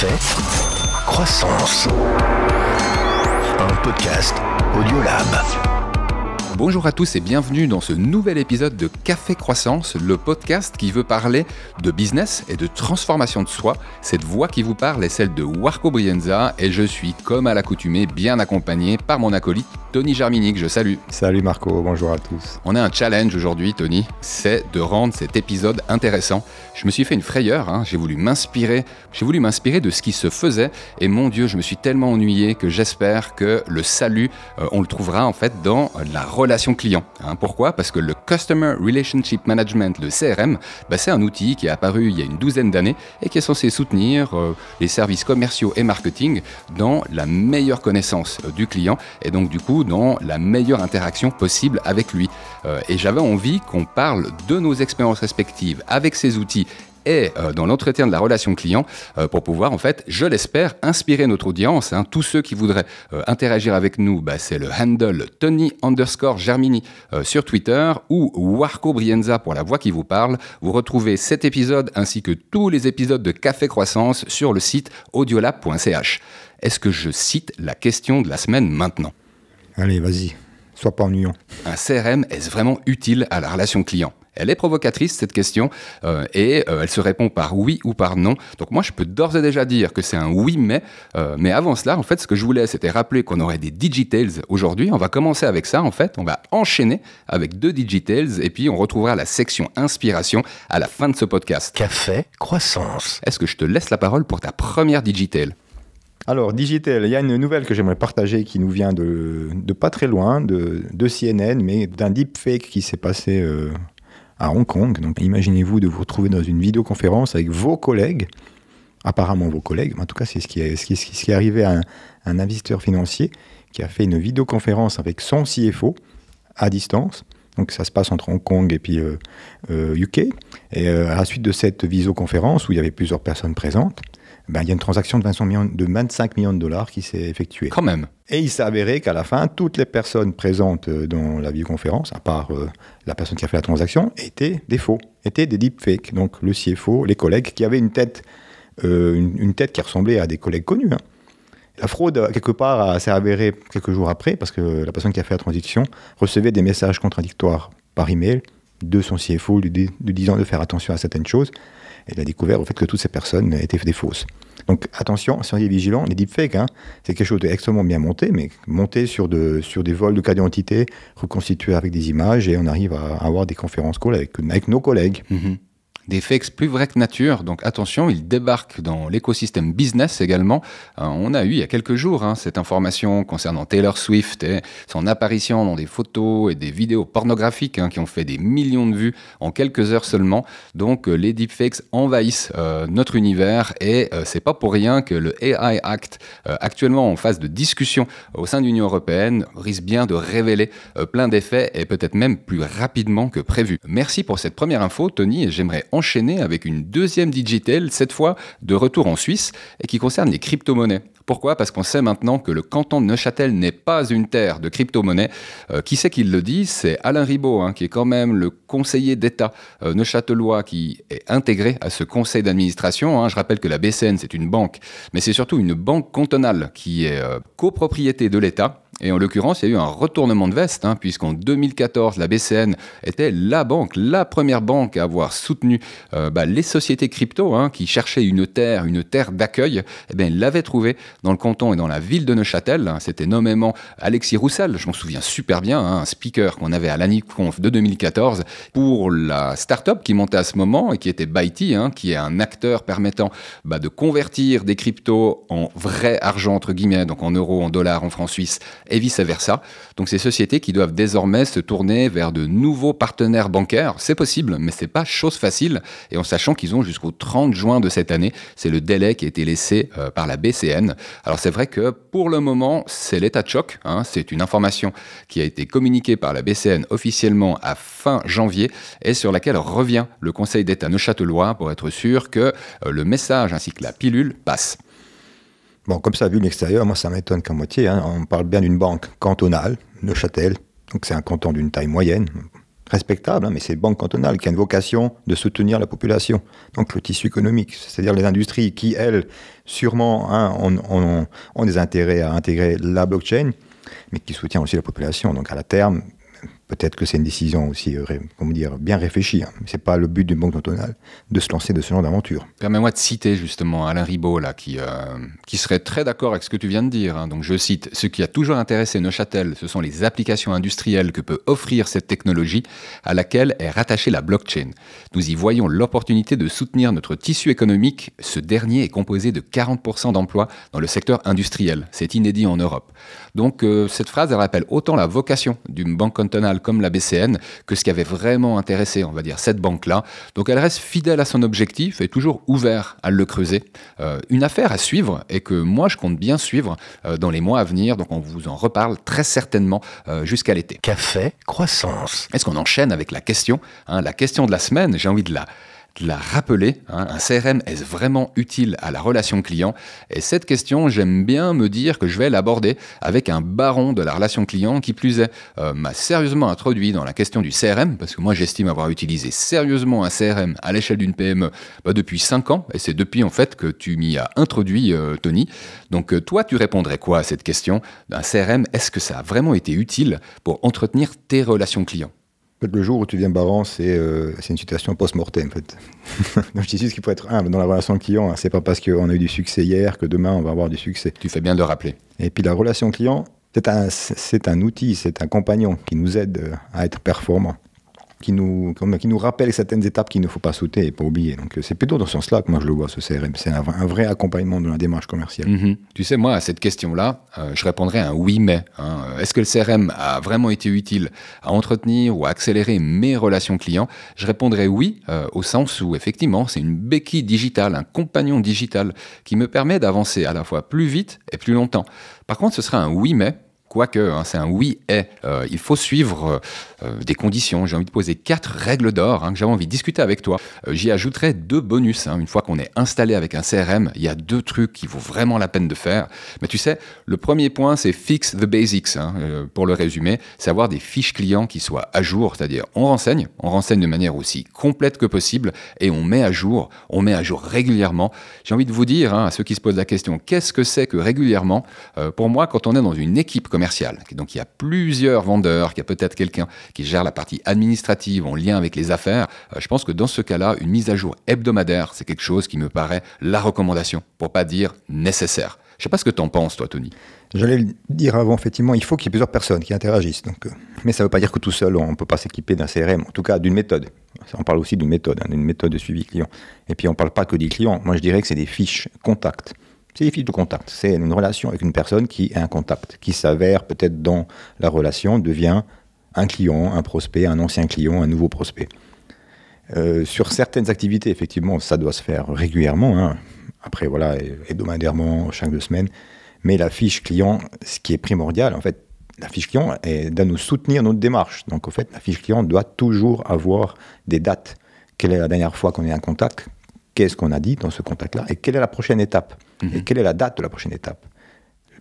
Café Croissance. Un podcast Audiolab. Bonjour à tous et bienvenue dans ce nouvel épisode de Café Croissance, le podcast qui veut parler de business et de transformation de soi. Cette voix qui vous parle est celle de Warco Brienza et je suis, comme à l'accoutumée, bien accompagné par mon acolyte Tony Germinique. Je salue. Salut Marco, bonjour à tous. On a un challenge aujourd'hui, Tony, c'est de rendre cet épisode intéressant. Je me suis fait une frayeur, hein. j'ai voulu m'inspirer, j'ai voulu m'inspirer de ce qui se faisait et mon Dieu, je me suis tellement ennuyé que j'espère que le salut, euh, on le trouvera en fait dans la relation client. Hein. pourquoi? Parce que le Customer Relationship Management, le CRM, bah, c'est un outil qui est apparu il y a une douzaine d'années et qui est censé soutenir euh, les services commerciaux et marketing dans la meilleure connaissance euh, du client et donc du coup dans la meilleure interaction possible avec lui. Euh, et j'avais envie qu'on parle de nos expériences respectives avec ces outils et euh, dans l'entretien de la relation client euh, pour pouvoir, en fait, je l'espère, inspirer notre audience. Hein. Tous ceux qui voudraient euh, interagir avec nous, bah, c'est le handle Tony underscore Germini sur Twitter ou Warco Brienza pour la voix qui vous parle. Vous retrouvez cet épisode ainsi que tous les épisodes de Café Croissance sur le site audiolab.ch. Est-ce que je cite la question de la semaine maintenant? Allez, vas-y, sois pas ennuyant. Un CRM est-ce vraiment utile à la relation client? Elle est provocatrice, cette question, euh, et euh, elle se répond par oui ou par non. Donc moi, je peux d'ores et déjà dire que c'est un oui, mais. Euh, mais avant cela, en fait, ce que je voulais, c'était rappeler qu'on aurait des digitales aujourd'hui. On va commencer avec ça, en fait. On va enchaîner avec deux digitales, et puis on retrouvera la section inspiration à la fin de ce podcast. Café Croissance. Est-ce que je te laisse la parole pour ta première digital alors, Digital, il y a une nouvelle que j'aimerais partager qui nous vient de, de pas très loin, de, de CNN, mais d'un deepfake qui s'est passé à Hong Kong. Donc imaginez-vous de vous retrouver dans une vidéoconférence avec vos collègues, apparemment vos collègues, en tout cas c'est ce qui est, ce qui, ce qui est arrivé à un, investisseur financier qui a fait une vidéoconférence avec son CFO à distance. Donc ça se passe entre Hong Kong et puis UK. Euh, euh, et euh, à la suite de cette visioconférence où il y avait plusieurs personnes présentes, ben, il y a une transaction de 25 millions de, 25 millions de dollars qui s'est effectuée. Quand même. Et il s'est avéré qu'à la fin, toutes les personnes présentes euh, dans la vidéoconférence, à part euh, la personne qui a fait la transaction, étaient des faux, étaient des deepfakes. Donc le CFO, les collègues qui avaient une tête, euh, une, tête qui ressemblait à des collègues connus. Hein. La fraude, quelque part, s'est avérée quelques jours après, parce que la personne qui a fait la transaction recevait des messages contradictoires par email de son CFO lui, disant de faire attention à certaines choses. Il a découvert au fait que toutes ces personnes étaient des fausses. Donc attention, soyez vigilants, les deepfakes, hein, c'est quelque chose d'extrêmement bien monté, mais monté sur, de, sur des vols de cas d'identité, reconstitué avec des images, et on arrive à avoir des conférences calls avec, nos collègues. Mhm des fakes plus vrais que nature. Donc attention, ils débarquent dans l'écosystème business également. Euh, on a eu il y a quelques jours hein, cette information concernant Taylor Swift et son apparition dans des photos et des vidéos pornographiques hein, qui ont fait des millions de vues en quelques heures seulement. Donc euh, les deepfakes envahissent euh, notre univers et c'est pas pour rien que le AI Act, actuellement en phase de discussion au sein de l'Union européenne, risque bien de révéler plein d'effets et peut-être même plus rapidement que prévu. Merci pour cette première info, Tony, et j'aimerais enchaîner avec une deuxième digital, cette fois de retour en Suisse, et qui concerne les crypto-monnaies. Pourquoi? Parce qu'on sait maintenant que le canton de Neuchâtel n'est pas une terre de crypto-monnaies. Euh, qui c'est qui le dit? C'est Alain Ribaud, hein, qui est quand même le conseiller d'État euh, neuchâtelois qui est intégré à ce conseil d'administration. Hein. Je rappelle que la BCN, c'est une banque, mais c'est surtout une banque cantonale qui est euh, copropriété de l'État et en l'occurrence, il y a eu un retournement de veste, hein, puisqu'en 2014, la BCN était la banque, la première banque à avoir soutenu bah, les sociétés crypto qui cherchaient une terre, une terre d'accueil. Eh bien, ils l'avaient trouvé dans le canton et dans la ville de Neuchâtel. C'était nommément Alexis Roussel, je m'en souviens super bien, hein, un speaker qu'on avait à l'ANICONF de 2014 pour la start-up qui montait à ce moment et qui était Byte, qui est un acteur permettant bah, de convertir des cryptos en vrai argent, entre guillemets, donc en euros, en dollars, en francs suisses et vice-versa. Donc ces sociétés qui doivent désormais se tourner vers de nouveaux partenaires bancaires, c'est possible, mais c'est pas chose facile. Et en sachant qu'ils ont jusqu'au 30 juin de cette année, c'est le délai qui a été laissé euh, par la BCN. Alors c'est vrai que pour le moment, c'est l'état de choc. Hein. c'est une information qui a été communiquée par la BCN officiellement à fin janvier et sur laquelle revient le Conseil d'État neuchâtelois pour être sûr que euh, le message ainsi que la pilule passent. Bon, comme ça, vu l'extérieur, moi, ça m'étonne qu'à moitié. Hein. On parle bien d'une banque cantonale, Neuchâtel, donc c'est un canton d'une taille moyenne, respectable, hein, mais c'est banque cantonale qui a une vocation de soutenir la population, donc le tissu économique, c'est-à-dire les industries qui, elles, sûrement hein, ont, des intérêts à intégrer la blockchain, mais qui soutient aussi la population. Donc à la terme, Peut-être que c'est une décision aussi, euh, comment dire, bien réfléchie. Hein. Ce n'est pas le but d'une banque cantonale de se lancer de ce genre d'aventure. Permets-moi de citer justement Alain Ribaud, là, qui, euh, qui serait très d'accord avec ce que tu viens de dire. Hein. Donc je cite Ce qui a toujours intéressé Neuchâtel, ce sont les applications industrielles que peut offrir cette technologie à laquelle est rattachée la blockchain. Nous y voyons l'opportunité de soutenir notre tissu économique. Ce dernier est composé de 40% d'emplois dans le secteur industriel. C'est inédit en Europe. Donc euh, cette phrase, elle rappelle autant la vocation d'une banque cantonale comme la BCN que ce qui avait vraiment intéressé, on va dire, cette banque-là. Donc elle reste fidèle à son objectif et toujours ouverte à le creuser. Euh, une affaire à suivre et que moi je compte bien suivre euh, dans les mois à venir. Donc on vous en reparle très certainement euh, jusqu'à l'été. Café, croissance. Est-ce qu'on enchaîne avec la question hein, La question de la semaine, j'ai envie de la la rappeler. Hein, un CRM est vraiment utile à la relation client Et cette question, j'aime bien me dire que je vais l'aborder avec un baron de la relation client qui plus est euh, m'a sérieusement introduit dans la question du CRM, parce que moi j'estime avoir utilisé sérieusement un CRM à l'échelle d'une PME bah, depuis 5 ans, et c'est depuis en fait que tu m'y as introduit, euh, Tony. Donc euh, toi, tu répondrais quoi à cette question Un CRM, est-ce que ça a vraiment été utile pour entretenir tes relations clients? Le jour où tu viens baron, euh, c'est une situation post-mortem, en fait. Donc, je dis juste qu'il faut être humble dans la relation client. Hein. C'est pas parce qu'on a eu du succès hier que demain on va avoir du succès. Tu fais bien de le rappeler. Et puis la relation client, c'est un, c'est un outil, c'est un compagnon qui nous aide à être performant qui nous, qui nous rappelle certaines étapes qu'il ne faut pas sauter et pas oublier. Donc c'est plutôt dans ce sens-là que moi je le vois, ce CRM. C'est un, vrai accompagnement de la démarche commerciale. Mhm. Tu sais, moi, à cette question-là, euh, je répondrais un oui, mais. Hein. Est-ce que le CRM a vraiment été utile à entretenir ou à accélérer mes relations clients? Je répondrais oui, euh, au sens où, effectivement, c'est une béquille digitale, un compagnon digital qui me permet d'avancer à la fois plus vite et plus longtemps. Par contre, ce sera un oui, mais Quoique, hein, c'est un oui et. Euh, il faut suivre euh, des conditions. J'ai envie de poser quatre règles d'or hein, que j'avais envie de discuter avec toi. Euh, j'y ajouterai deux bonus. Hein. Une fois qu'on est installé avec un CRM, il y a deux trucs qui vaut vraiment la peine de faire. Mais tu sais, le premier point, c'est fix the basics. pour le résumer, c'est avoir des fiches clients qui soient à jour. C'est-à-dire, on renseigne, on renseigne de manière aussi complète que possible et on met à jour, on met à jour régulièrement. J'ai envie de vous dire, à ceux qui se posent la question, qu'est-ce que c'est que régulièrement? Pour moi, quand on est dans une équipe donc il y a plusieurs vendeurs, qu'il y a peut-être quelqu'un qui gère la partie administrative en lien avec les affaires. Euh, je pense que dans ce cas-là, une mise à jour hebdomadaire, c'est quelque chose qui me paraît la recommandation, pour pas dire nécessaire. Je sais pas ce que tu en penses, toi, Tony. J'allais le dire avant, effectivement, il faut qu'il y ait plusieurs personnes qui interagissent. Donc, euh, mais ça ne veut pas dire que tout seul, on ne peut pas s'équiper d'un CRM, en tout cas d'une méthode. On parle aussi d'une méthode, hein, d'une méthode de suivi client. Et puis, on ne parle pas que des clients. Moi, je dirais que c'est des fiches contacts. C'est des fiches de contact. C'est une relation avec une personne qui est un contact, qui s'avère peut-être dans la relation, devient un client, un prospect, un ancien client, un nouveau prospect. Euh, sur certaines activités, effectivement, ça doit se faire régulièrement. Hein. Après, voilà, hebdomadairement, chaque deux semaines. Mais la fiche client, ce qui est primordial, en fait, la fiche client doit nous soutenir notre démarche. Donc, en fait, la fiche client doit toujours avoir des dates. Quelle est la dernière fois qu'on est en contact? Qu'est-ce qu'on a dit dans ce contact-là Et quelle est la prochaine étape Mhm. Et quelle est la date de la prochaine étape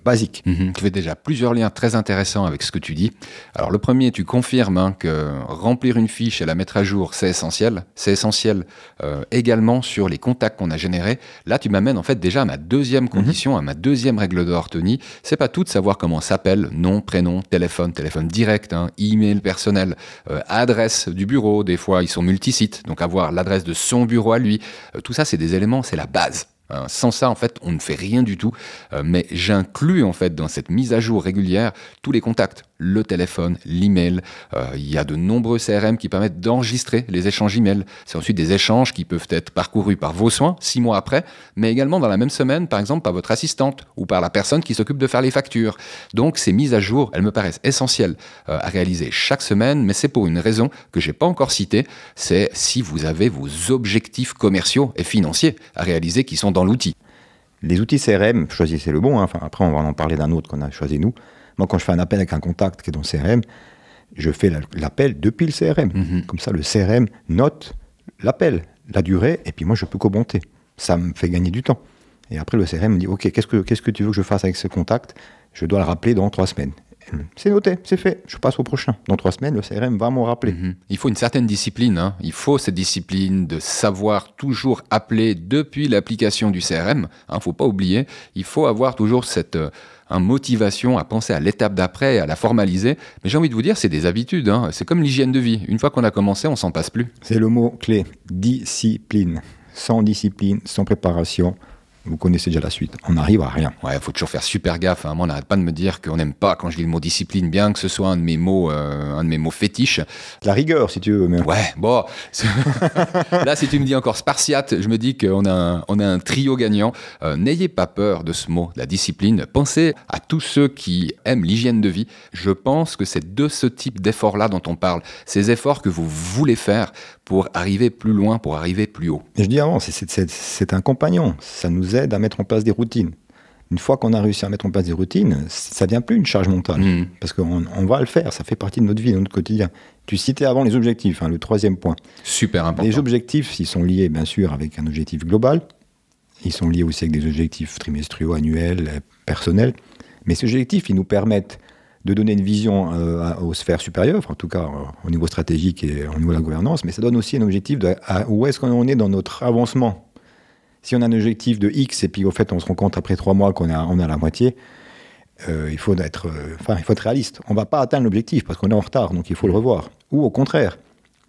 Basique. Mhm. Tu fais déjà plusieurs liens très intéressants avec ce que tu dis. Alors le premier, tu confirmes hein, que remplir une fiche et la mettre à jour, c'est essentiel. C'est essentiel euh, également sur les contacts qu'on a générés. Là, tu m'amènes en fait déjà à ma deuxième mhm. condition, à ma deuxième règle d'or, Tony. C'est pas tout de savoir comment s'appelle, nom, prénom, téléphone, téléphone direct, hein, email personnel, euh, adresse du bureau. Des fois, ils sont multisites, donc avoir l'adresse de son bureau à lui. Euh, tout ça, c'est des éléments, c'est la base. Hein, sans ça, en fait, on ne fait rien du tout. Euh, mais j'inclus, en fait, dans cette mise à jour régulière, tous les contacts le téléphone, l'email. Euh, il y a de nombreux CRM qui permettent d'enregistrer les échanges email. C'est ensuite des échanges qui peuvent être parcourus par vos soins six mois après, mais également dans la même semaine, par exemple, par votre assistante ou par la personne qui s'occupe de faire les factures. Donc ces mises à jour, elles me paraissent essentielles euh, à réaliser chaque semaine, mais c'est pour une raison que j'ai pas encore citée, c'est si vous avez vos objectifs commerciaux et financiers à réaliser qui sont dans l'outil. Les outils CRM, choisissez le bon. Hein. Enfin, après, on va en parler d'un autre qu'on a choisi nous. Moi, quand je fais un appel avec un contact qui est dans le CRM, je fais l'appel depuis le CRM. Mhm. Comme ça, le CRM note l'appel, la durée, et puis moi, je peux commenter. Ça me fait gagner du temps. Et après, le CRM me dit, OK, qu'est-ce que, tu veux que je fasse avec ce contact? Je dois le rappeler dans trois semaines. C'est noté, c'est fait. Je passe au prochain. Dans trois semaines, le CRM va m'en rappeler. Mhm. Il faut une certaine discipline. hein. Il faut cette discipline de savoir toujours appeler depuis l'application du CRM. Il ne faut pas oublier. Il faut avoir toujours cette euh, un motivation à penser à l'étape d'après, à la formaliser. Mais j'ai envie de vous dire, c'est des habitudes. hein. C'est comme l'hygiène de vie. Une fois qu'on a commencé, on s'en passe plus. C'est le mot clé, discipline. Sans discipline, sans préparation, vous connaissez déjà la suite. On n'arrive à rien. Ouais, il faut toujours faire super gaffe. hein. Moi, on n'arrête pas de me dire qu'on n'aime pas quand je lis le mot discipline, bien que ce soit un de mes mots, euh, un de mes mots fétiches. La rigueur, si tu veux. Mais... Ouais, bon. Là, si tu me dis encore spartiate, je me dis qu'on a un, on a un trio gagnant. Euh, N'ayez pas peur de ce mot, la discipline. Pensez à tous ceux qui aiment l'hygiène de vie. Je pense que c'est de ce type d'efforts-là dont on parle. Ces efforts que vous voulez faire pour arriver plus loin, pour arriver plus haut. Et je dis avant, c'est- un compagnon. Ça nous aide à mettre en place des routines. Une fois qu'on a réussi à mettre en place des routines, ça ne devient plus une charge mentale. Mhm. Parce qu'on on va le faire, ça fait partie de notre vie, de notre quotidien. Tu citais avant les objectifs, hein, le troisième point. Super important. Les objectifs, ils sont liés bien sûr avec un objectif global. Ils sont liés aussi avec des objectifs trimestriaux, annuels, euh, personnels. Mais ces objectifs, ils nous permettent de donner une vision euh, aux sphères supérieures, en tout cas euh, au niveau stratégique et au niveau de la gouvernance, mais ça donne aussi un objectif de où est-ce qu'on est dans notre avancement. Si on a un objectif de X et puis au fait on se rend compte après trois mois qu'on a, on a la moitié, euh, il, faut être, enfin, il faut être réaliste. On ne va pas atteindre l'objectif parce qu'on est en retard, donc il faut le revoir. Ou au contraire,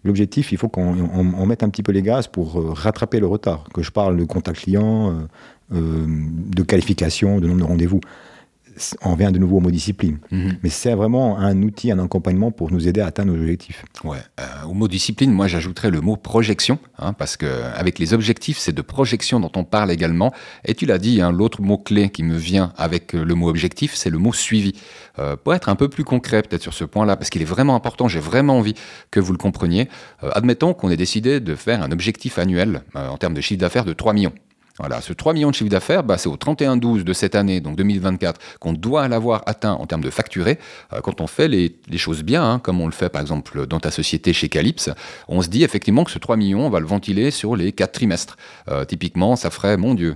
l'objectif, il faut qu'on on- on mette un petit peu les gaz pour rattraper le retard. Que je parle de contact client, de qualification, de nombre de rendez-vous. On revient de nouveau au mot discipline. Mhm. Mais c'est vraiment un outil, un accompagnement pour nous aider à atteindre nos objectifs. Ouais. Euh, au mot discipline, moi j'ajouterais le mot projection, hein, parce que avec les objectifs, c'est de projection dont on parle également. Et tu l'as dit, hein, l'autre mot clé qui me vient avec euh, le mot objectif, c'est le mot suivi. Euh, pour être un peu plus concret peut-être sur ce point-là, parce qu'il est vraiment important, j'ai vraiment envie que vous le compreniez. Euh, admettons qu'on ait décidé de faire un objectif annuel en termes de chiffre d'affaires de 3 millions. Voilà, ce 3 millions de chiffre d'affaires, bah, c'est au 31-12 de cette année, donc 2024, qu'on doit l'avoir atteint en termes de facturé. Euh, quand on fait les, choses bien, hein, comme on le fait par exemple dans ta société chez Calypse, on se dit effectivement que ce 3 millions, on va le ventiler sur les 4 trimestres. Euh, typiquement, ça ferait, mon Dieu,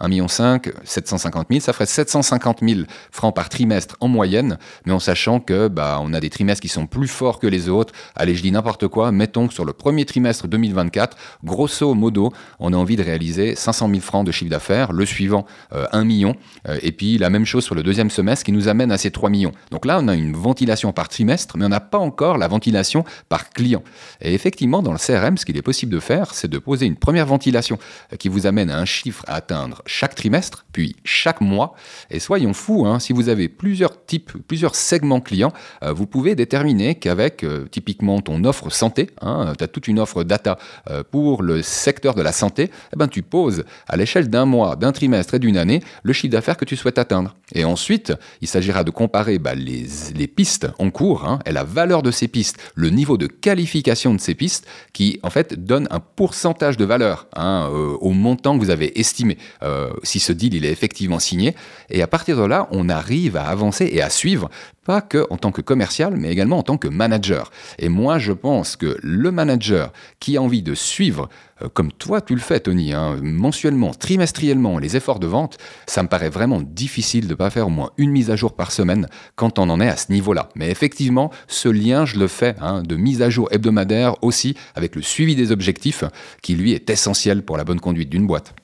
1,5 million, 750 000, ça ferait 750 000 francs par trimestre en moyenne, mais en sachant que bah, on a des trimestres qui sont plus forts que les autres. Allez, je dis n'importe quoi, mettons que sur le premier trimestre 2024, grosso modo, on a envie de réaliser 500 000 francs de chiffre d'affaires, le suivant euh, 1 million, euh, et puis la même chose sur le deuxième semestre qui nous amène à ces 3 millions. Donc là, on a une ventilation par trimestre, mais on n'a pas encore la ventilation par client. Et effectivement, dans le CRM, ce qu'il est possible de faire, c'est de poser une première ventilation euh, qui vous amène à un chiffre à atteindre chaque trimestre, puis chaque mois. Et soyons fous, hein, si vous avez plusieurs types, plusieurs segments clients, euh, vous pouvez déterminer qu'avec euh, typiquement ton offre santé, hein, tu as toute une offre data euh, pour le secteur de la santé, eh ben, tu poses à l'échelle d'un mois, d'un trimestre et d'une année le chiffre d'affaires que tu souhaites atteindre. Et ensuite, il s'agira de comparer bah, les, pistes en cours hein, et la valeur de ces pistes, le niveau de qualification de ces pistes qui en fait donne un pourcentage de valeur euh, au montant que vous avez estimé. Euh, si ce deal il est effectivement signé. Et à partir de là, on arrive à avancer et à suivre, pas que en tant que commercial, mais également en tant que manager. Et moi, je pense que le manager qui a envie de suivre, euh, comme toi tu le fais, Tony, hein, mensuellement, trimestriellement, les efforts de vente, ça me paraît vraiment difficile de ne pas faire au moins une mise à jour par semaine quand on en est à ce niveau-là. Mais effectivement, ce lien, je le fais hein, de mise à jour hebdomadaire aussi avec le suivi des objectifs, qui lui est essentiel pour la bonne conduite d'une boîte.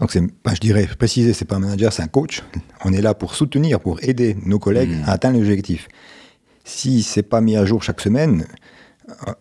Donc, c'est, bah, je dirais, préciser, c'est pas un manager, c'est un coach. On est là pour soutenir, pour aider nos collègues Mhm. à atteindre l'objectif. Si c'est pas mis à jour chaque semaine, euh,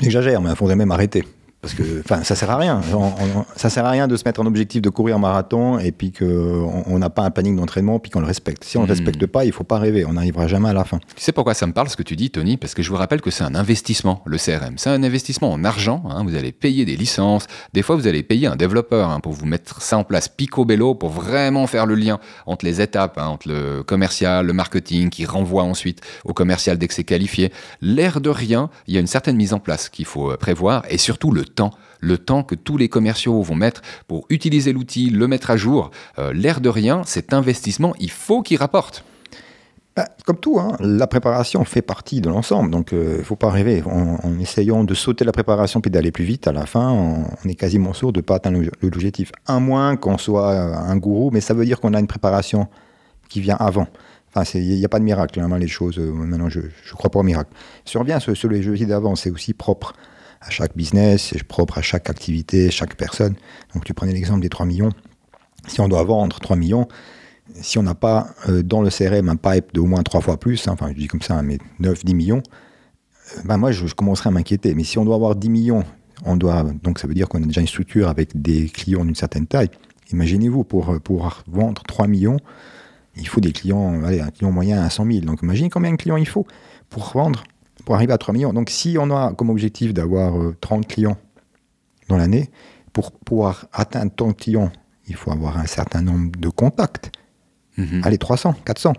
j'exagère, mais il faudrait même arrêter. Parce que, enfin, ça sert à rien. On- on- ça sert à rien de se mettre en objectif de courir un marathon et puis qu'on on n'a pas un planning d'entraînement puis qu'on le respecte. Si on ne le respecte pas, il faut pas rêver. On n'arrivera jamais à la fin. Tu sais pourquoi ça me parle ce que tu dis, Tony? Parce que je vous rappelle que c'est un investissement, le CRM. C'est un investissement en argent. hein. Vous allez payer des licences. Des fois, vous allez payer un développeur hein, pour vous mettre ça en place picobello pour vraiment faire le lien entre les étapes, hein, entre le commercial, le marketing, qui renvoie ensuite au commercial dès que c'est qualifié. L'air de rien, il y a une certaine mise en place qu'il faut euh, prévoir et surtout le temps. Le temps que tous les commerciaux vont mettre pour utiliser l'outil, le mettre à jour. Euh, L'air de rien, cet investissement, il faut qu'il rapporte. Bah, comme tout, hein, la préparation fait partie de l'ensemble. Donc, il ne faut pas rêver. En, essayant de sauter la préparation puis d'aller plus vite, à la fin, on, est quasiment sûr de ne pas atteindre l'obje- l'objectif. À moins qu'on soit un gourou, mais ça veut dire qu'on a une préparation qui vient avant. Enfin, il n'y a pas de miracle, hein, les choses. Euh, maintenant, je ne crois pas au miracle. Si on revient sur, sur les jeux d'avant, c'est aussi propre à chaque business, c'est propre à chaque activité, chaque personne. Donc, tu prenais l'exemple des 3 millions. Si on doit vendre 3 millions, si on n'a pas euh, dans le CRM un pipe de au moins 3 fois plus, hein, enfin, je dis comme ça, hein, mais 9, 10 millions, euh, ben moi, je, je commencerai à m'inquiéter. Mais si on doit avoir 10 millions, on doit, donc ça veut dire qu'on a déjà une structure avec des clients d'une certaine taille. Imaginez-vous, pour pouvoir vendre 3 millions, il faut des clients, allez, un client moyen à 100 000. Donc imaginez combien de clients il faut pour vendre, pour arriver à 3 millions. Donc si on a comme objectif d'avoir 30 euh, clients dans l'année, pour pouvoir atteindre tant de clients, il faut avoir un certain nombre de contacts. Mhm. Allez, 300, 400.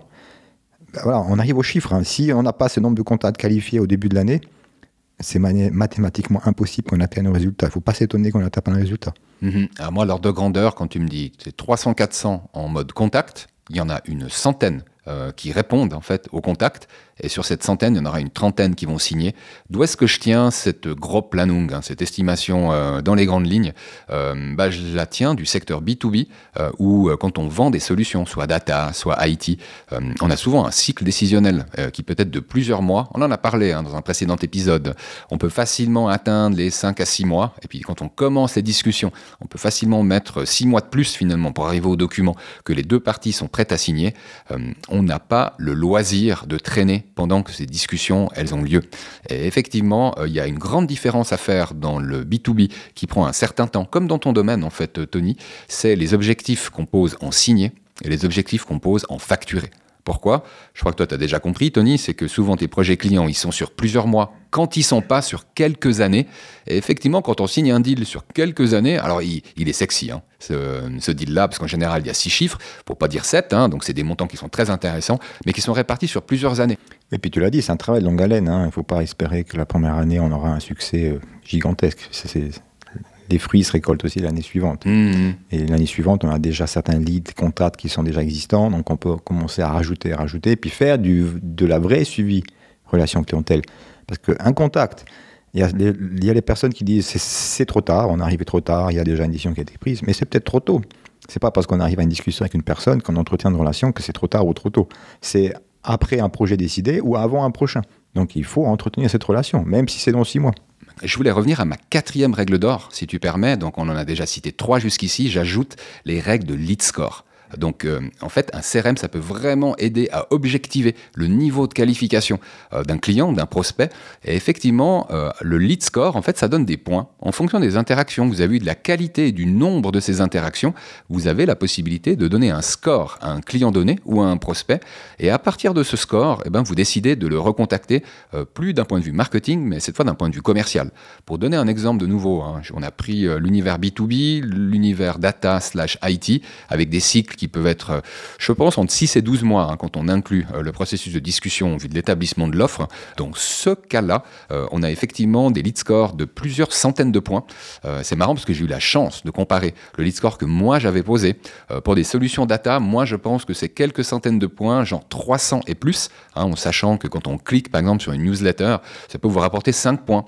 Ben voilà, on arrive aux chiffres. Hein. Si on n'a pas ce nombre de contacts qualifiés au début de l'année, c'est mathématiquement impossible qu'on atteigne un résultat. Il ne faut pas s'étonner qu'on n'atteigne pas un résultat. Alors moi, l'ordre de grandeur, quand tu me dis c'est 300-400 en mode contact, il y en a une centaine euh, qui répondent en fait au contact. Et sur cette centaine, il y en aura une trentaine qui vont signer. D'où est-ce que je tiens cette gros planung, hein, cette estimation euh, dans les grandes lignes euh, bah, Je la tiens du secteur B2B, où quand on vend des solutions, soit data, soit IT, on a souvent un cycle décisionnel qui peut être de plusieurs mois. On en a parlé hein, dans un précédent épisode. On peut facilement atteindre les 5 à 6 mois. Et puis quand on commence les discussions, on peut facilement mettre 6 mois de plus finalement pour arriver au document que les deux parties sont prêtes à signer. on n'a pas le loisir de traîner pendant que ces discussions, elles ont lieu. Effectivement, euh, il y a une grande différence à faire dans le B2B qui prend un certain temps, comme dans ton domaine en fait, Tony, c'est les objectifs qu'on pose en signé et les objectifs qu'on pose en facturé. Pourquoi? Je crois que toi, tu as déjà compris, Tony, c'est que souvent tes projets clients, ils sont sur plusieurs mois, quand ils sont pas sur quelques années. Et effectivement, quand on signe un deal sur quelques années, alors il, est sexy, hein, ce, deal-là, parce qu'en général, il y a six chiffres, pour pas dire sept, hein, donc c'est des montants qui sont très intéressants, mais qui sont répartis sur plusieurs années. Et puis tu l'as dit, c'est un travail de longue haleine. Hein. Il ne faut pas espérer que la première année, on aura un succès euh, gigantesque. C'est les fruits se récoltent aussi l'année suivante. Mmh. Et l'année suivante, on a déjà certains leads, contacts qui sont déjà existants, donc on peut commencer à rajouter, à rajouter, puis faire du, de la vraie suivi relation clientèle. Parce qu'un contact, il y, a les, il y, a les personnes qui disent c'est trop tard, on est arrivé trop tard, il y a déjà une décision qui a été prise, mais c'est peut-être trop tôt. C'est pas parce qu'on arrive à une discussion avec une personne qu'on entretient une relation que c'est trop tard ou trop tôt. C'est après un projet décidé ou avant un prochain. Donc il faut entretenir cette relation, même si c'est dans six mois. Je voulais revenir à ma quatrième règle d'or, si tu permets. Donc, on en a déjà cité trois jusqu'ici. J'ajoute les règles de lead score. Donc, euh, en fait, un CRM, ça peut vraiment aider à objectiver le niveau de qualification euh, d'un client, d'un prospect. Et effectivement, euh, le lead score, en fait, ça donne des points en fonction des interactions. Vous avez eu de la qualité et du nombre de ces interactions. Vous avez la possibilité de donner un score à un client donné ou à un prospect. Et à partir de ce score, eh ben, vous décidez de le recontacter, plus d'un point de vue marketing, mais cette fois d'un point de vue commercial. Pour donner un exemple de nouveau, hein, on a pris l'univers B2B, l'univers data slash IT, avec des cycles qui peuvent être, euh, je pense, entre 6 et 12 mois hein, quand on inclut euh, le processus de discussion vu de l'établissement de l'offre. Donc ce cas-là, euh, on a effectivement des lead scores de plusieurs centaines de points. c'est marrant parce que j'ai eu la chance de comparer le lead score que moi j'avais posé pour des solutions data. Moi, je pense que c'est quelques centaines de points, genre 300 et plus, hein, en sachant que quand on clique par exemple sur une newsletter, ça peut vous rapporter 5 points.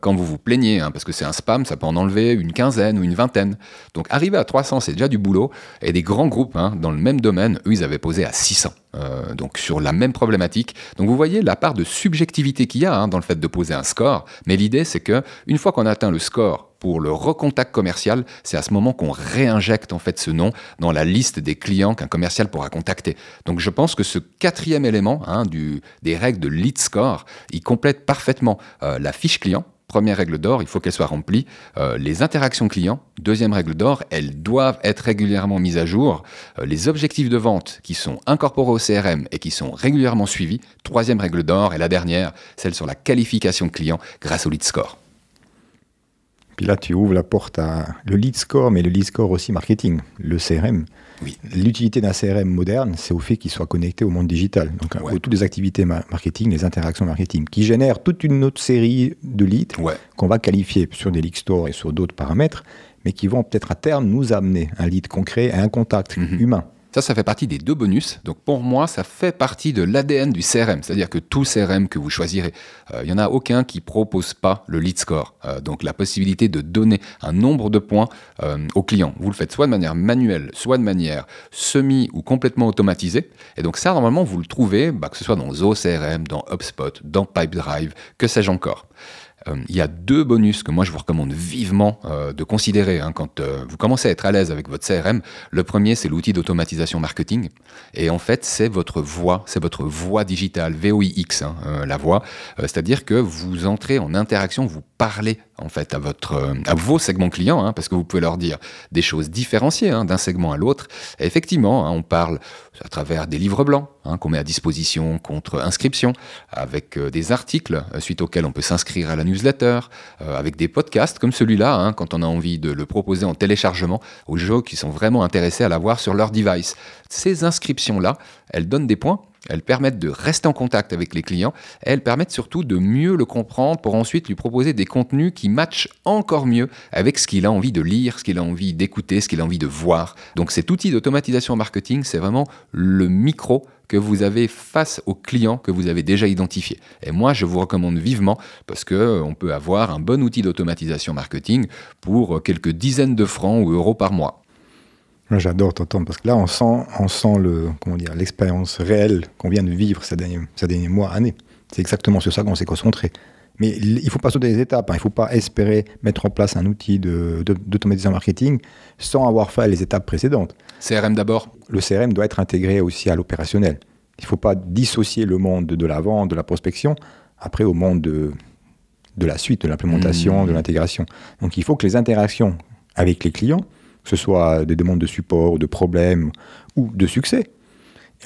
Quand vous vous plaignez, hein, parce que c'est un spam, ça peut en enlever une quinzaine ou une vingtaine. Donc arriver à 300, c'est déjà du boulot. Et des grands groupes hein, dans le même domaine, eux, ils avaient posé à 600. Euh, donc sur la même problématique. Donc vous voyez la part de subjectivité qu'il y a hein, dans le fait de poser un score. Mais l'idée, c'est que une fois qu'on a atteint le score pour le recontact commercial, c'est à ce moment qu'on réinjecte en fait ce nom dans la liste des clients qu'un commercial pourra contacter. Donc je pense que ce quatrième élément hein, des règles de lead score, il complète parfaitement euh, la fiche client Première règle d'or, il faut qu'elle soit remplie. Euh, les interactions clients, deuxième règle d'or, elles doivent être régulièrement mises à jour. Euh, les objectifs de vente qui sont incorporés au CRM et qui sont régulièrement suivis, troisième règle d'or. Et la dernière, celle sur la qualification client grâce au lead score. Puis là, tu ouvres la porte à le lead score, mais le lead score aussi marketing, le CRM. L'utilité d'un CRM moderne, c'est au fait qu'il soit connecté au monde digital. Donc, à toutes les activités marketing, les interactions marketing, qui génèrent toute une autre série de leads qu'on va qualifier sur des lead stores et sur d'autres paramètres, mais qui vont peut-être à terme nous amener un lead concret et un contact mhm. humain. Ça, ça fait partie des deux bonus. Donc pour moi, ça fait partie de l'ADN du CRM. C'est-à-dire que tout CRM que vous choisirez, il euh, n'y en a aucun qui propose pas le lead score. Euh, donc la possibilité de donner un nombre de points euh, au client. Vous le faites soit de manière manuelle, soit de manière semi ou complètement automatisée. Et donc ça, normalement, vous le trouvez, bah, que ce soit dans ZoCRM, dans HubSpot, dans Pipedrive, que sais-je encore. Euh, il y a deux bonus que moi je vous recommande vivement euh, de considérer hein, quand euh, vous commencez à être à l'aise avec votre CRM. Le premier, c'est l'outil d'automatisation marketing. Et en fait, c'est votre voix, c'est votre voix digitale, VOIX, hein, la voix. C'est-à-dire que vous entrez en interaction, vous parlez en fait à, votre, à vos segments clients, hein, parce que vous pouvez leur dire des choses différenciées d'un segment à l'autre. effectivement, on parle à travers des livres blancs qu'on met à disposition contre inscription, avec des articles suite auxquels on peut s'inscrire à la newsletter, euh, avec des podcasts comme celui-là, hein, quand on a envie de le proposer en téléchargement aux gens qui sont vraiment intéressés à l'avoir sur leur device. Ces inscriptions-là, elles donnent des points elles permettent de rester en contact avec les clients. elles permettent surtout de mieux le comprendre pour ensuite lui proposer des contenus qui matchent encore mieux avec ce qu'il a envie de lire, ce qu'il a envie d'écouter, ce qu'il a envie de voir. Donc cet outil d'automatisation marketing, c'est vraiment le micro que vous avez face aux clients que vous avez déjà identifiés. Et moi, je vous recommande vivement parce que euh, on peut avoir un bon outil d'automatisation marketing pour quelques dizaines de francs ou euros par mois. J'adore t'entendre parce que là, on sent, on sent le, comment dire, l'expérience réelle qu'on vient de vivre ces derniers, ces derniers mois, années. C'est exactement sur ça qu'on s'est concentré. Mais il ne faut pas sauter des étapes. Hein. Il ne faut pas espérer mettre en place un outil d'automatisation marketing sans avoir fait les étapes précédentes. CRM d'abord Le CRM doit être intégré aussi à l'opérationnel. Il ne faut pas dissocier le monde de la vente, de la prospection, après au monde de, de la suite, de l'implémentation, mmh. de l'intégration. Donc il faut que les interactions avec les clients, que ce soit des demandes de support, de problèmes ou de succès,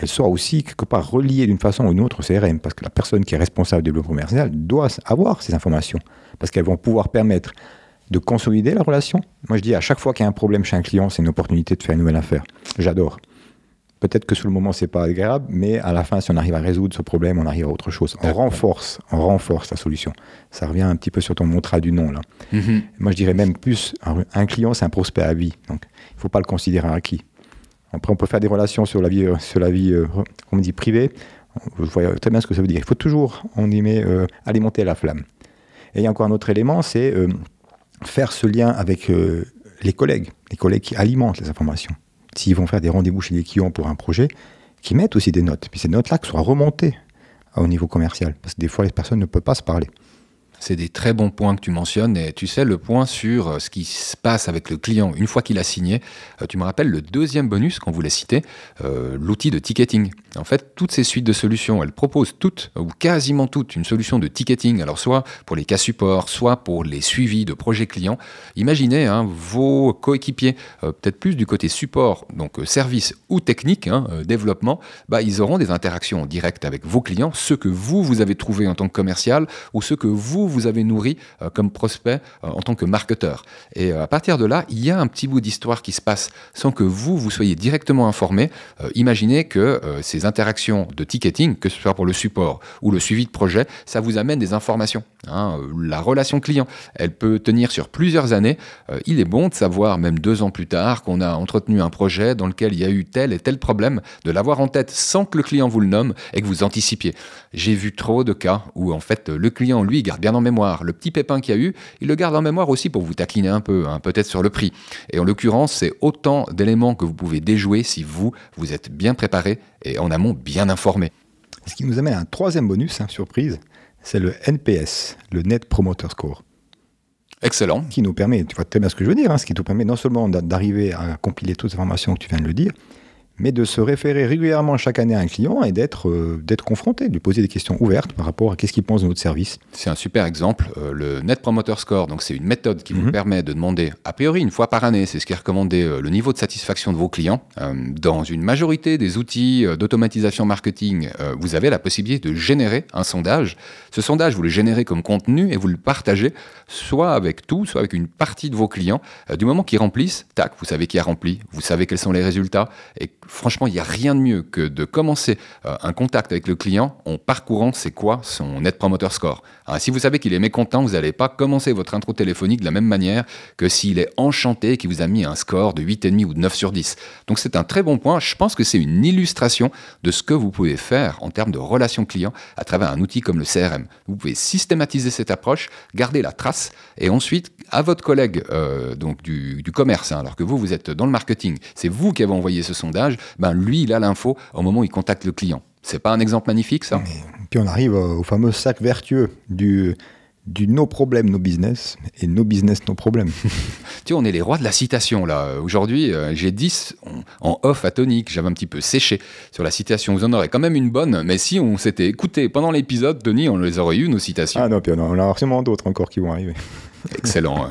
elles soient aussi quelque part reliées d'une façon ou d'une autre au CRM, parce que la personne qui est responsable du développement commercial doit avoir ces informations, parce qu'elles vont pouvoir permettre de consolider la relation. Moi, je dis à chaque fois qu'il y a un problème chez un client, c'est une opportunité de faire une nouvelle affaire. J'adore. Peut-être que sur le moment, c'est pas agréable, mais à la fin, si on arrive à résoudre ce problème, on arrive à autre chose. On renforce, on renforce la solution. Ça revient un petit peu sur ton montra du nom là. Mm-hmm. Moi, je dirais même plus, un client, c'est un prospect à vie. Donc, il ne faut pas le considérer acquis. Après, on peut faire des relations sur la vie, euh, sur la vie, euh, on dit privée. Je vois très bien ce que ça veut dire. Il faut toujours, on y met, euh, alimenter la flamme. Et il y a encore un autre élément, c'est faire ce lien avec les collègues, les collègues qui alimentent les informations. S'ils vont faire des rendez-vous chez les clients pour un projet, qui mettent aussi des notes. Puis ces notes-là soient remontées au niveau commercial. Parce que des fois, les personnes ne peuvent pas se parler. C'est des très bons points que tu mentionnes. Et tu sais, le point sur euh, ce qui se passe avec le client une fois qu'il a signé, euh, tu me rappelles le deuxième bonus qu'on voulait citer, euh, l'outil de ticketing. En fait, toutes ces suites de solutions, elles proposent toutes, ou quasiment toutes, une solution de ticketing. Alors, soit pour les cas support, soit pour les suivis de projets clients. Imaginez hein, vos coéquipiers, peut-être plus du côté support, donc service ou technique, hein, développement, bah, ils auront des interactions directes avec vos clients, ceux que vous, vous avez trouvés en tant que commercial, ou ceux que vous, vous avez nourri euh, comme prospect euh, en tant que marketeur. Et euh, à partir de là, il y a un petit bout d'histoire qui se passe sans que vous, vous soyez directement informé. imaginez que ces interactions de ticketing, que ce soit pour le support ou le suivi de projet, ça vous amène des informations. Hein. La relation client, elle peut tenir sur plusieurs années. il est bon de savoir, même deux ans plus tard, qu'on a entretenu un projet dans lequel il y a eu tel et tel problème, de l'avoir en tête sans que le client vous le nomme et que vous anticipiez. J'ai vu trop de cas où en fait le client, lui, garde bien mémoire. Le petit pépin qu'il y a eu, il le garde en mémoire aussi pour vous taquiner un peu, hein, peut-être sur le prix. Et en l'occurrence, c'est autant d'éléments que vous pouvez déjouer si vous, vous êtes bien préparé et en amont bien informé. Ce qui nous amène à un troisième bonus, hein, surprise, c'est le NPS, le Net Promoter Score. Excellent. Qui nous permet, tu vois très bien ce que je veux dire, hein, ce qui nous permet non seulement d'arriver à compiler toutes les informations que tu viens de le dire, mais de se référer régulièrement chaque année à un client et d'être euh, confronté, de lui poser des questions ouvertes par rapport à qu'est-ce qu'il pense de notre service. C'est un super exemple. Euh, le Net Promoter Score, donc c'est une méthode qui vous mhm. permet de demander a priori une fois par année, c'est ce qui est recommandé, euh, le niveau de satisfaction de vos clients. dans une majorité des outils d'automatisation marketing, vous avez la possibilité de générer un sondage. Ce sondage, vous le générez comme contenu et vous le partagez soit avec tout, soit avec une partie de vos clients. du moment qu'ils remplissent, tac, vous savez qui a rempli, vous savez quels sont les résultats et franchement, il n'y a rien de mieux que de commencer euh, un contact avec le client en parcourant c'est quoi son Net Promoter Score. si vous savez qu'il est mécontent, vous n'allez pas commencer votre intro téléphonique de la même manière que s'il est enchanté et qu'il vous a mis un score de 8,5 ou de 9 sur 10. Donc c'est un très bon point. Je pense que c'est une illustration de ce que vous pouvez faire en termes de relation client à travers un outil comme le CRM. Vous pouvez systématiser cette approche, garder la trace et ensuite à votre collègue euh, donc du, commerce, hein, alors que vous, vous êtes dans le marketing, c'est vous qui avez envoyé ce sondage, ben lui, il a l'info au moment où il contacte le client. C'est pas un exemple magnifique, ça? Puis on arrive au fameux sac vertueux du du nos problèmes, nos business et nos business, nos problèmes. tu vois, on est les rois de la citation là. Aujourd'hui, euh, j'ai 10 en off à tonique. J'avais un petit peu séché sur la citation. Vous en aurez quand même une bonne, mais si on s'était écouté pendant l'épisode, Tony, on les aurait eu nos citations. Ah non, puis on en a forcément d'autres encore qui vont arriver. Excellent.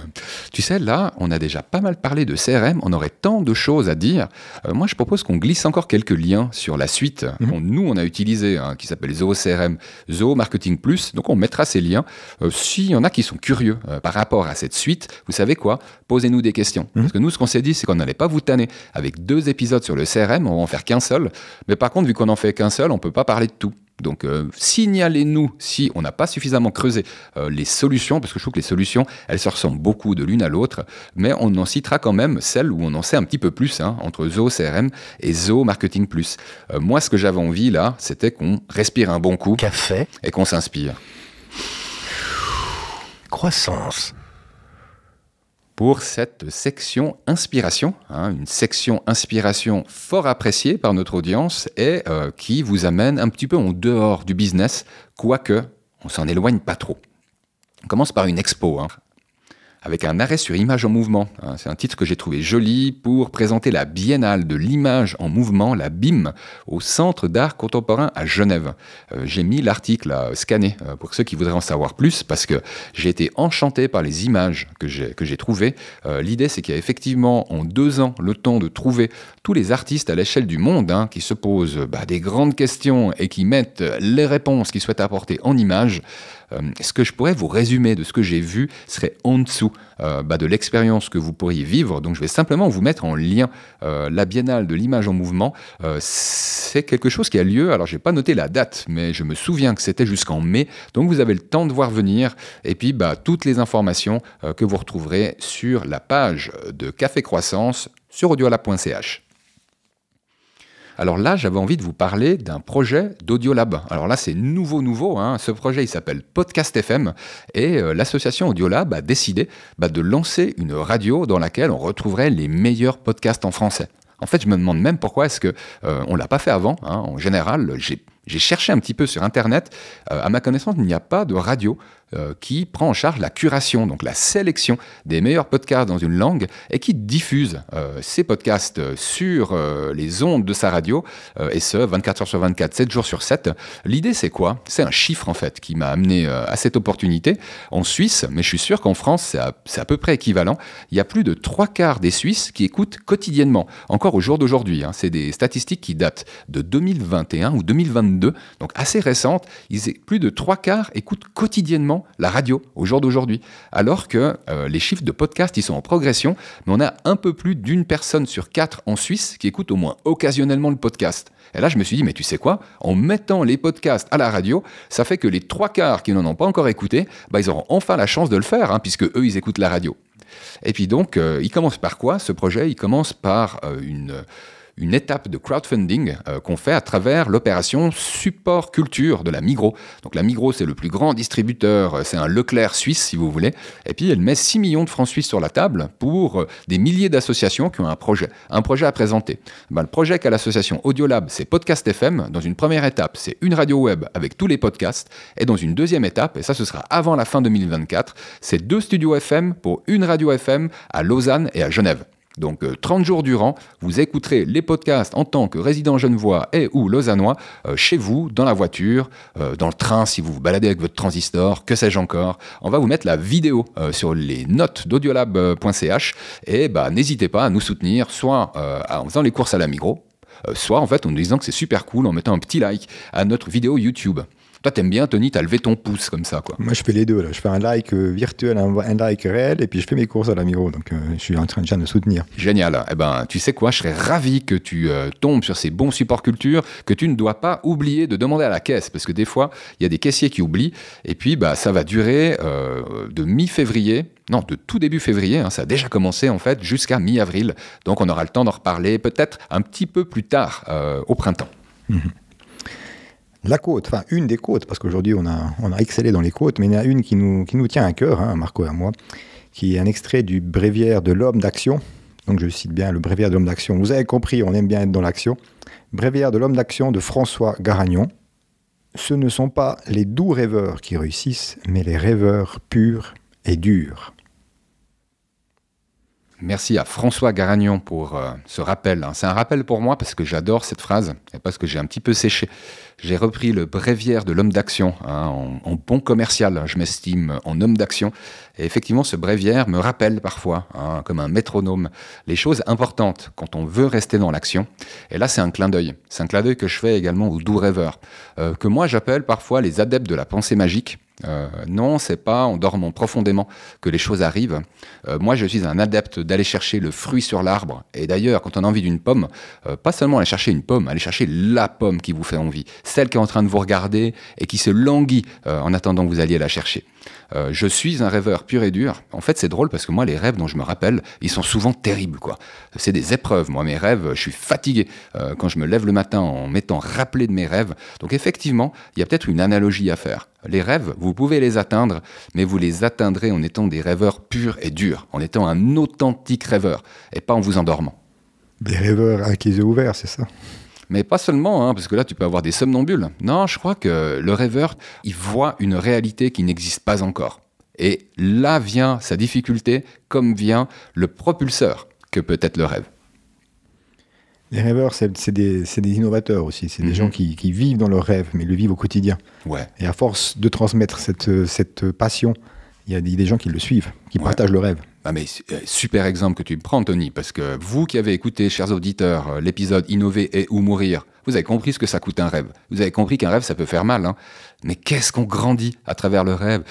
Tu sais, là, on a déjà pas mal parlé de CRM, on aurait tant de choses à dire. Euh, moi, je propose qu'on glisse encore quelques liens sur la suite mhm. nous, on a utilisé, hein, qui s'appelle Zoho CRM, Zoho Marketing Plus. Donc, on mettra ces liens. Euh, s'il y en a qui sont curieux euh, par rapport à cette suite, vous savez quoi? Posez-nous des questions. Mhm. Parce que nous, ce qu'on s'est dit, c'est qu'on n'allait pas vous tanner avec deux épisodes sur le CRM, on va en faire qu'un seul. Mais par contre, vu qu'on en fait qu'un seul, on peut pas parler de tout. Donc euh, signalez-nous si on n'a pas suffisamment creusé euh, les solutions, parce que je trouve que les solutions, elles se ressemblent beaucoup de l'une à l'autre, mais on en citera quand même celles où on en sait un petit peu plus, hein, entre Zoho CRM et Zoho Marketing Plus. Euh, moi, ce que j'avais envie là, c'était qu'on respire un bon coup. Café. Et qu'on s'inspire. Croissance pour cette section inspiration, hein, une section inspiration fort appréciée par notre audience et euh, qui vous amène un petit peu en dehors du business, quoique on s'en éloigne pas trop. On commence par une expo. Hein avec un arrêt sur image en mouvement. Hein, c'est un titre que j'ai trouvé joli pour présenter la biennale de l'image en mouvement, la BIM, au Centre d'art contemporain à Genève. Euh, j'ai mis l'article à scanner euh, pour ceux qui voudraient en savoir plus parce que j'ai été enchanté par les images que j'ai, trouvées. Euh, l'idée, c'est qu'il y a effectivement en deux ans le temps de trouver tous les artistes à l'échelle du monde hein, qui se posent bah, des grandes questions et qui mettent les réponses qu'ils souhaitent apporter en images. Ce que je pourrais vous résumer de ce que j'ai vu serait en dessous euh, bah, de l'expérience que vous pourriez vivre. Donc je vais simplement vous mettre en lien euh, la Biennale de l'image en mouvement. c'est quelque chose qui a lieu, alors je n'ai pas noté la date, mais je me souviens que c'était jusqu'en mai. Donc vous avez le temps de voir venir. Et puis bah, toutes les informations que vous retrouverez sur la page de Café Croissance sur audiolab.ch. Alors là, j'avais envie de vous parler d'un projet d'Audiolab. Alors là, c'est nouveau, nouveau. Hein. Ce projet, il s'appelle Podcast FM et euh, l'association Audiolab a décidé bah, de lancer une radio dans laquelle on retrouverait les meilleurs podcasts en français. En fait, je me demande même pourquoi est-ce que euh, on l'a pas fait avant. Hein. En général, j'ai cherché un petit peu sur Internet. Euh, à ma connaissance, il n'y a pas de radio euh, qui prend en charge la curation, donc la sélection des meilleurs podcasts dans une langue et qui diffuse euh, podcasts sur les ondes de sa radio, et ce, 24 heures sur 24, 7 jours sur 7. L'idée, c'est quoi? C'est un chiffre, en fait, qui m'a amené à cette opportunité. En Suisse, mais je suis sûr qu'en France, c'est à, peu près équivalent, il y a plus de trois quarts des Suisses qui écoutent quotidiennement, encore au jour d'aujourd'hui. Hein. C'est des statistiques qui datent de 2021 ou 2022 donc assez récente, plus de trois quarts écoutent quotidiennement la radio au jour d'aujourd'hui. Alors que euh, les chiffres de podcast, ils sont en progression, mais on a un peu plus d'une personne sur quatre en Suisse qui écoute au moins occasionnellement le podcast. Et là, je me suis dit, mais tu sais quoi? En mettant les podcasts à la radio, ça fait que les trois quarts qui n'en ont pas encore écouté, bah, ils auront enfin la chance de le faire, hein, puisque eux, ils écoutent la radio. Et puis donc, euh, il commence par quoi ce projet? Il commence par euh, une une étape de crowdfunding euh, qu'on fait à travers l'opération Support Culture de la Migros. Donc la Migros, c'est le plus grand distributeur, euh, c'est un Leclerc suisse si vous voulez. Et puis elle met 6 millions de francs suisses sur la table pour euh, des milliers d'associations qui ont un projet, un projet à présenter. Ben, le projet qu'a l'association Audiolab, c'est Podcast FM. Dans une première étape, c'est une radio web avec tous les podcasts. Et dans une deuxième étape, et ça ce sera avant la fin 2024, c'est deux studios FM pour une radio FM à Lausanne et à Genève. Donc 30 euh, jours durant, vous écouterez les podcasts en tant que résident genevois et ou lausannois euh, chez vous, dans la voiture, euh, dans le train si vous vous baladez avec votre transistor, que sais-je encore. On va vous mettre la vidéo sur les notes d'audiolab.ch et bah, n'hésitez pas à nous soutenir, soit en faisant les courses à la Migros, soit en fait en nous disant que c'est super cool en mettant un petit like à notre vidéo YouTube. Toi, t'aimes bien, Tony, t'as levé ton pouce comme ça, quoi. Moi, je fais les deux. Là. Je fais un like euh, virtuel, un, un like réel, et puis je fais mes courses à la Miro. Donc, euh, je suis en train déjà de soutenir. Génial. Eh ben, tu sais quoi, je serais ravi que tu euh, tombes sur ces bons supports culture que tu ne dois pas oublier de demander à la caisse, parce que des fois, il y a des caissiers qui oublient, et puis bah, ça va durer euh, de mi-février, non, de tout début février, hein, ça a déjà commencé en fait, jusqu'à mi-avril. Donc on aura le temps d'en reparler peut-être un petit peu plus tard, euh, au printemps. La côte, enfin une des côtes, parce qu'aujourd'hui on a, on a excellé dans les côtes, mais il y en a une qui nous, qui nous tient à cœur, hein, Marco et moi, qui est un extrait du bréviaire de l'homme d'action. Donc je cite bien le bréviaire de l'homme d'action. Vous avez compris, on aime bien être dans l'action. Bréviaire de l'homme d'action de François Garagnon. Ce ne sont pas les doux rêveurs qui réussissent, mais les rêveurs purs et durs. Merci à François Garagnon pour euh, ce rappel. hein. C'est un rappel pour moi parce que j'adore cette phrase et parce que j'ai un petit peu séché. J'ai repris le bréviaire de l'homme d'action hein, en, bon commercial. Je m'estime en homme d'action. Et effectivement, ce bréviaire me rappelle parfois, hein, comme un métronome, les choses importantes quand on veut rester dans l'action. Et là, c'est un clin d'œil. C'est un clin d'œil que je fais également aux doux rêveurs, euh, que moi j'appelle parfois les adeptes de la pensée magique. Euh, non, c'est pas en dormant profondément que les choses arrivent. Euh, moi, je suis un adepte d'aller chercher le fruit sur l'arbre. Et d'ailleurs, quand on a envie d'une pomme, euh, pas seulement aller chercher une pomme, aller chercher la pomme qui vous fait envie, celle qui est en train de vous regarder et qui se languit en attendant que vous alliez la chercher. Je suis un rêveur pur et dur. En fait, c'est drôle parce que moi, les rêves dont je me rappelle, ils sont souvent terribles, quoi. C'est des épreuves. Moi, mes rêves, je suis fatigué quand je me lève le matin en m'étant rappelé de mes rêves. Donc, effectivement, il y a peut-être une analogie à faire. Les rêves, vous pouvez les atteindre, mais vous les atteindrez en étant des rêveurs purs et durs, en étant un authentique rêveur, et pas en vous endormant. Des rêveurs avec les yeux ouverts, c'est ça? Mais pas seulement, hein, parce que là, tu peux avoir des somnambules. Non, je crois que le rêveur, il voit une réalité qui n'existe pas encore. Et là vient sa difficulté, comme vient le propulseur que peut être le rêve. Les rêveurs, c'est des, innovateurs aussi. C'est des Mhm. gens qui, qui vivent dans leurs rêves, mais le vivent au quotidien. Ouais. Et à force de transmettre cette, cette passion, il y a des, des gens qui le suivent, qui Ouais. partagent le rêve. Ah mais euh, super exemple que tu me prends, Tony, parce que vous qui avez écouté, chers auditeurs, euh, l'épisode Innover et ou mourir, vous avez compris ce que ça coûte un rêve. Vous avez compris qu'un rêve, ça peut faire mal. hein. Mais qu'est-ce qu'on grandit à travers le rêve?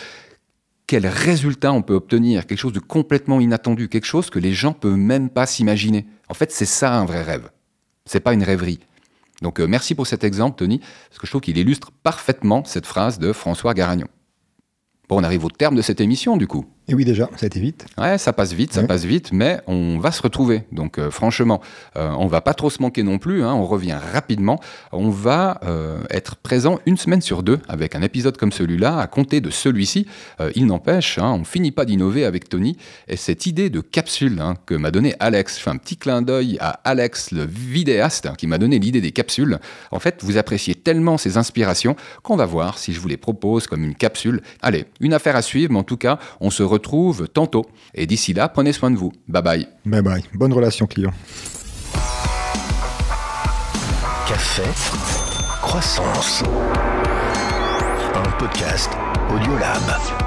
Quel résultat on peut obtenir? Quelque chose de complètement inattendu, quelque chose que les gens peuvent même pas s'imaginer. En fait, c'est ça un vrai rêve. C'est pas une rêverie. Donc euh, merci pour cet exemple, Tony, parce que je trouve qu'il illustre parfaitement cette phrase de François Garagnon. Bon, on arrive au terme de cette émission, du coup. Et oui, déjà, ça a été vite. Ouais, ça passe vite, ça Ouais. passe vite, mais on va se retrouver. Donc euh, franchement, euh, on va pas trop se manquer non plus. hein, on revient rapidement. On va euh, être présent une semaine sur deux avec un épisode comme celui-là, à compter de celui-ci. Euh, il n'empêche, hein, on finit pas d'innover avec Tony. Et cette idée de capsule hein, que m'a donné Alex, je fais un petit clin d'œil à Alex, le vidéaste, qui m'a donné l'idée des capsules. En fait, vous appréciez tellement ces inspirations qu'on va voir si je vous les propose comme une capsule. Allez, une affaire à suivre, mais en tout cas, on se retrouve tantôt. Et d'ici là, prenez soin de vous. Bye bye. Bye bye. Bonne relation client. Café, croissance. Un podcast Audiolab.